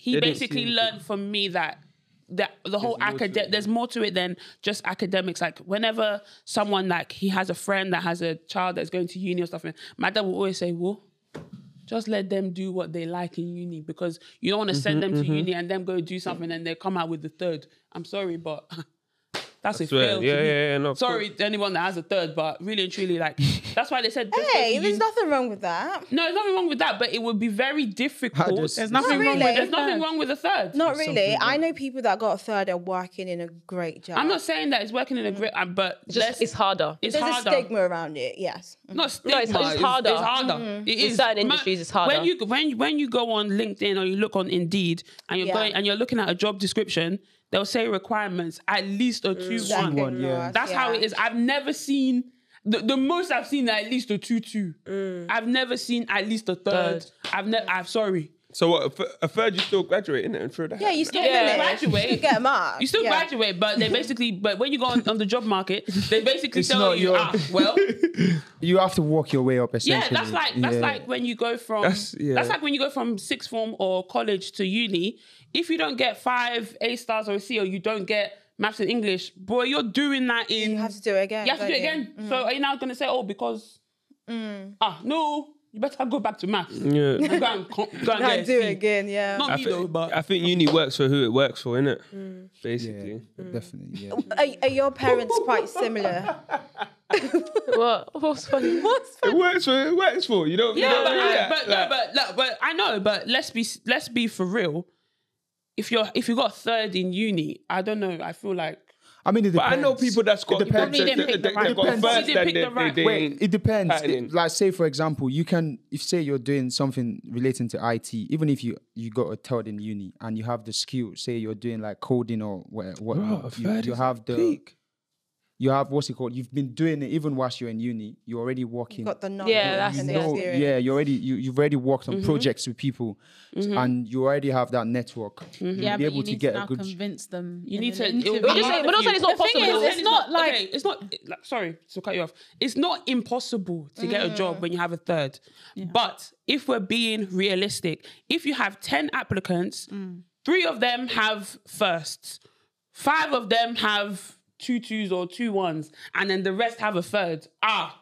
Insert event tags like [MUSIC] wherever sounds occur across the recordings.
he didn't basically learned from me that that the whole academic there's more to it than just academics. Like whenever someone like he has a friend that has a child that's going to uni or stuff my dad will always say well just let them do what they like in uni because you don't want to send Mm-hmm, them to uni and them go do something and they come out with the third. I'm sorry but [LAUGHS] that's a swear. fail to Yeah, me. yeah, yeah, no, sorry to anyone that has a third but really and truly like [LAUGHS] that's why they said Hey, there's uni. nothing wrong with that. no there's nothing wrong with that but it would be very difficult does- There's nothing Not wrong really. with there's nothing wrong with a third Not really. I know people that got a third and working in a great job. I'm not saying that it's working in a great, uh, but Just let's- it's harder. It's There's harder. a stigma around it. Yes. Not stigma. No, it's- it's harder. It's, harder. Mm-hmm. It In is. certain industries, it's harder. When you when when you go on LinkedIn or you look on Indeed and you're Yeah. going and you're looking at a job description, they'll say requirements at least a mm. two Second one. one, yeah. worst, That's how it is. I've never seen. The, the most I've seen at least a two two. Mm. I've never seen at least a third. Third. I've never. I'm ah, sorry. So what? a third, you still graduate in it and through that. Yeah, you still Yeah, finish. graduate. You get a mark. You still Yeah. graduate, but they basically. But when you go on, on the job market, they basically It's tell not you, your- ah, well, [LAUGHS] You have to walk your way up. Yeah, Essentially. that's like that's Yeah. like when you go from That's- that's, like when you go from sixth form or college to uni. If you don't get five A stars or a C or you don't get maths and English, boy, you're doing that in You have to do it again. you have to do it don't you? again. So are you now gonna say, oh, because ah no, you better go back to maths. Yeah. And go and, co- go and [LAUGHS] Not get do it again. Yeah. Not I, me thi- though, but I think uni works for who it works for, innit? Mm. Basically. Yeah, mm. definitely. Yeah. [LAUGHS] Are, are your parents quite similar? [LAUGHS] what? What's funny? What's It works for it works for. You don't. you yeah, don't but, I, that. but, no, Like- but, no, but I know, but let's be let's be for real. If you're if you got third in uni, I don't know. I feel like I mean, it depends. But I know people that's got It depends. they- Probably didn't they- pick the they- right they got first Probably didn't and pick they- the right they- Wait, it depends. It- like, say for example, you can, if say you're doing something relating to IT, even if you you got a third in uni and you have the skill, say you're doing like coding or what, what Bro, you, you have the, peak. You have what's it called? You've been doing it even whilst you're in uni. You're already working. Got the knowledge Yeah, that's and the the experience. yeah, you already you, you've already worked Mm-hmm. on projects with people, mm-hmm. and you already have that network. Mm-hmm. You'll Yeah, be but able you to need get to a good. convince them. You need to. It, we're saying- not saying it's not The thing possible. is, it's not like- okay, it's not. Like, sorry to cut you off. It's not impossible to get a mm. job when you have a third. But if we're being realistic, if you have ten applicants, mm. three of them have firsts, five of them have two twos or two ones, and then the rest have a third. Ah,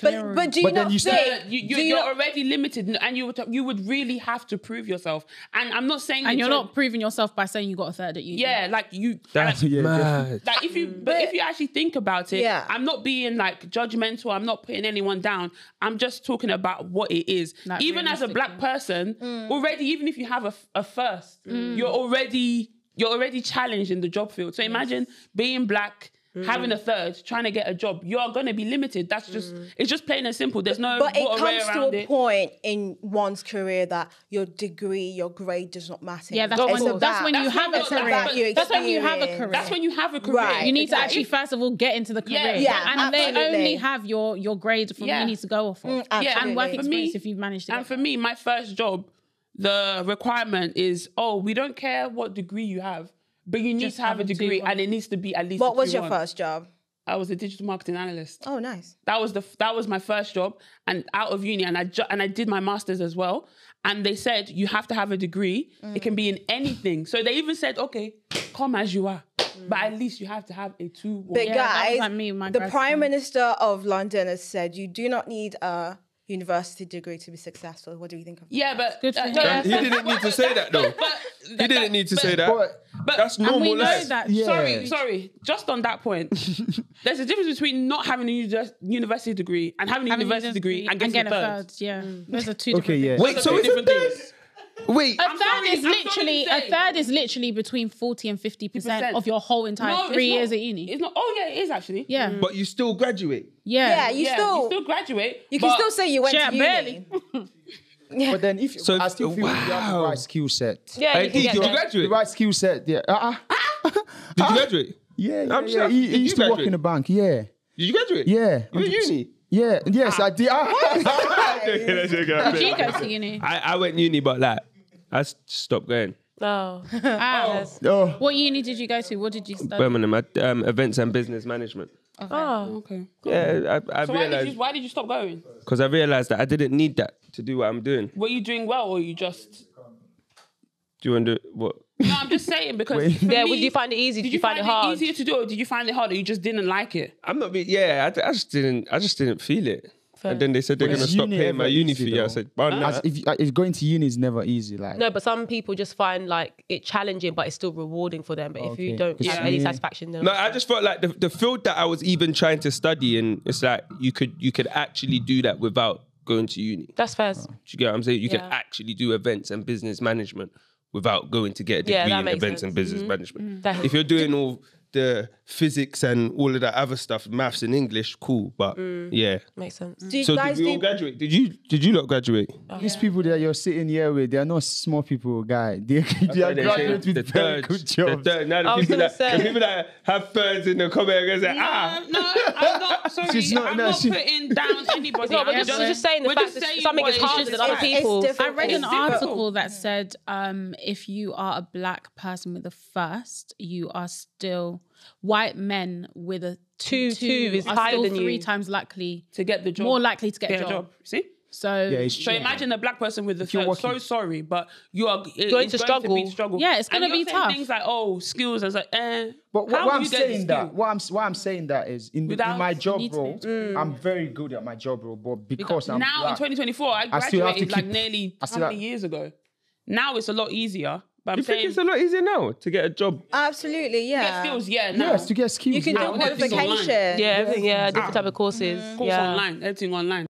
But but do you But not you think? you, you, do you you're not- already limited, and you would you would really have to prove yourself. And I'm not saying And you're to- not proving yourself by saying you got a third at you. Yeah, like you. That's [LAUGHS] like, Yeah, mad. like if you mm. but, if you actually think about it Yeah. i'm not being like judgmental i'm not putting anyone down i'm just talking about what it is Like, even as a black person mm. already even if you have a, a first mm. you're already you're already challenged in the job field so imagine being black having a third trying to get a job you're going to be limited that's just it's just plain and simple there's no But it comes to a it point in one's career that your degree, your grade does not matter. Yeah, that's It's when, about- that's when you That's have when a career. that's your That's when you have a career. that's when you have a career Right. You need to actually first of all get into the career. Yeah, yeah, and they only have your your grade from Yeah. need to go off of. Mm, Yeah, and absolutely. work For me- experience if you've managed to. And Get for me, my first job, the requirement is, oh, we don't care what degree you have, but you need Just to have a degree, and it needs to be at least. What a was your 2-1. first job? I was a digital marketing analyst. Oh, nice. That was the that was my first job, and out of uni, and I ju- and I did my masters as well. And they said you have to have a degree. It can be in anything. So they even said, okay, come as you are, but at least you have to have a two. But Yeah, that was guys, like me in my the grad Prime school. Minister of London has said you do not need a university degree to be successful. What do you think of that? Yeah, but Good uh, him. no, Yeah, He didn't need to say that though. But He didn't need to say that. But But That's and normal. we know life. that. Yeah. Sorry, sorry. Just on that point, [LAUGHS] there's a difference between not having a uni- university degree and having a having university degree and getting, a third. Yeah, those are two. Okay, different yeah. Wait, so are it's two different third? things. Wait, A I'm third sorry, is I'm sorry literally to a say. third is literally between forty and fifty percent Percent. of your whole entire No, it's three not. years at uni. It's not. Oh yeah, it is actually. Yeah, but you still graduate. yeah, Yeah, you yeah, still you still graduate. you can but still say you went Yeah, to uni. barely. [LAUGHS] but then if So I still feel you have the wow. right skill set. Yeah, Hey, you did can you get there. The graduate? right skill set. Yeah. Uh-uh. [LAUGHS] Did you graduate? Yeah, yeah, I'm yeah. sure- He, did he you used to work graduate? in a bank. Yeah. Did you graduate? Yeah. You went 100%. uni? Yeah. Yes, I did. Ah. [LAUGHS] Did you go to uni? I, I went uni, but like I s- stopped going. No. [LAUGHS] Ah. oh. What uni did you go to? What did you study? Birmingham, I, um, events and business management. Oh. Okay. Yeah, I, I So why did realized you why did you stop going? because I realized that I didn't need that to do what I'm doing. Were you doing well or you just? Do you want to do what? No, I'm just saying because Wait. Yeah, me, would you find it easy? Did you find, it hard? easier to do, or did you find it hard, or you just didn't like it? I'm not. Be, yeah, I, I just didn't. I just didn't feel it. And then they said they're Well, gonna is stop uni paying my ever uni easy fee. I though? said, but nah. As if, uh, if going to uni is never easy. Like No, but some people just find like it challenging, but it's still rewarding for them. But if Okay. you don't 'Cause have for any me- satisfaction, then No, I just felt like the, the field that I was even trying to study in, it's like you could you could actually do that without going to uni. Do that's fair. you get what I'm saying? You can actually do events and business management without going to get a degree Yeah, that in makes events sense. and business management. That- If you're doing all the physics and all of that other stuff, maths and English, cool. But yeah. Makes sense. Do you So guys did we all do? graduate? Did you did you not graduate? these people that you're sitting here with, they are not small people, guy. They, [LAUGHS] they are They say graduates with the very thirds, good the third- now the I was people gonna that say. the people that have thirds in the comment are gonna say, ah, no, I'm not. [LAUGHS] Sorry, She's not- I'm no, not she- putting down [LAUGHS] anybody. No, we're I'm just, just saying the we're fact that something what is it harder than other people. I read an article that said um, if you are a black person with a first, you are still white men with a Two- two is are higher still than three you. times likely, to get the job. more likely to get, get a job. See? So Yeah, So true. imagine a black person with the you're third. So sorry, but you are it- Going it's to be struggle. struggle. Yeah, it's And gonna you're be tough. Things like oh skills. I was like, eh. But what, how what I'm you saying that skill? what I'm what I'm saying that is in, the, in Without- my job need to role, be. I'm very good at my job role, but because I'm now in 2024, I I still have to graduated like nearly I how still many have- years ago. Now it's a lot easier. But I'm you think it's a lot easier now to get a job? Absolutely, get yeah. skills, yeah. Now. yes, to get skills. You can yeah. do everything's qualification. Yeah, everything. Yeah, different type of courses. course yeah. online, everything online.